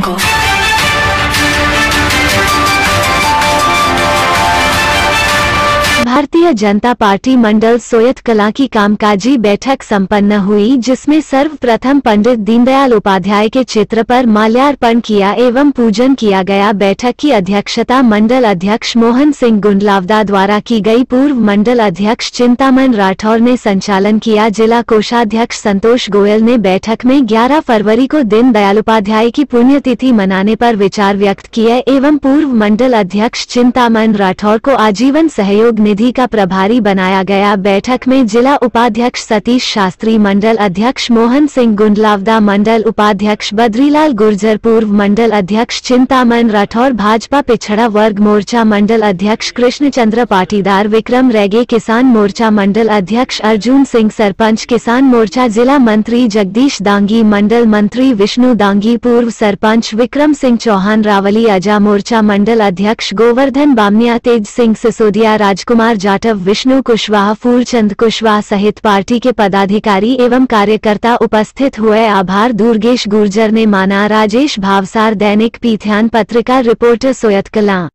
Go. Bharatiya Janata party मंडल सोयत कला की कामकाजी बैठक संपन्न हुई, जिसमें सर्वप्रथम पंडित दीनदयाल उपाध्याय के चित्र पर माल्यार्पण किया एवं पूजन किया गया। बैठक की अध्यक्षता मंडल अध्यक्ष मोहन सिंह गुंडलावदा द्वारा की गई। पूर्व मंडल अध्यक्ष चिंतामन राठौर ने संचालन किया। जिला कोषाध्यक्ष संतोष गोयल ने बैठक में 11 फरवरी को दीन उपाध्याय की पुण्यतिथि मनाने पर विचार व्यक्त किए एवं पूर्व मंडल अध्यक्ष चिंतामन राठौर को आजीवन सहयोग निधि का प्रभारी बनाया गया बैठक में जिला उपाध्यक्ष सतीश शास्त्री मंडल अध्यक्ष मोहन सिंह गुंडलावदा मंडल उपाध्यक्ष बद्रीलाल गुर्जर पूर्व मंडल अध्यक्ष चिंतामन राठौर भाजपा पिछड़ा वर्ग मोर्चा मंडल अध्यक्ष कृष्ण चंद्र पाटीदार विक्रम रेगे किसान मोर्चा मंडल अध्यक्ष अर्जुन सिंह सरपंच किसान मोर्चा जिला मंत्री जगदीश दांगी मंडल मंत्री विष्णु दांगी पूर्व सरपंच विक्रम सिंह चौहान रावली अजा मोर्चा मंडल अध्यक्ष गोवर्धन बामनिया तेज सिंह सिसोदिया राजकुमार जाटव, विष्णु कुशवाहा, फूलचंद कुशवाहा सहित पार्टी के पदाधिकारी एवं कार्यकर्ता उपस्थित हुए। आभार, दुर्गेश गुर्जर ने माना। राजेश भावसार, दैनिक पीथ्यान पत्रिका, रिपोर्टर सोयत कला।